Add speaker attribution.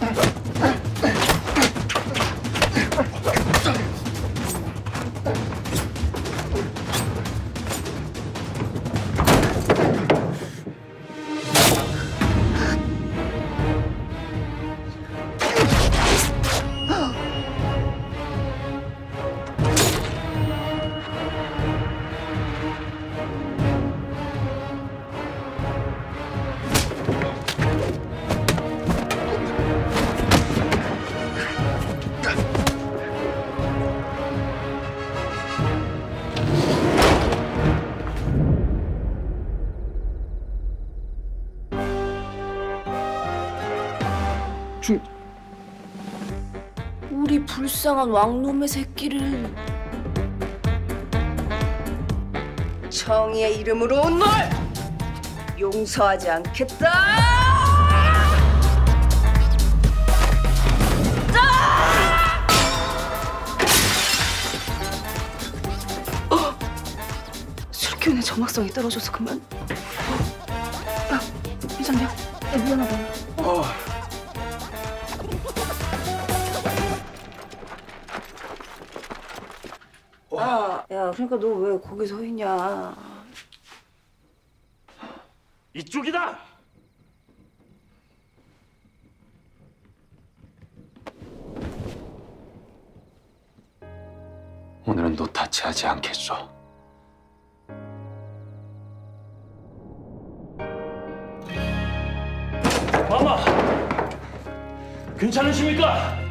Speaker 1: 对 우리 불쌍한 왕놈의 새끼를
Speaker 2: 정의의 이름으로 온 널 용서하지 않겠다. 술 기운의 정확성이 떨어져서 그만. 야, 이장님, 야, 미안하다. 아, 야, 그러니까 너 왜 거기 서 있냐?
Speaker 3: 이쪽이다.
Speaker 4: 오늘은 너 다치하지 않겠소.
Speaker 3: 마마, 괜찮으십니까?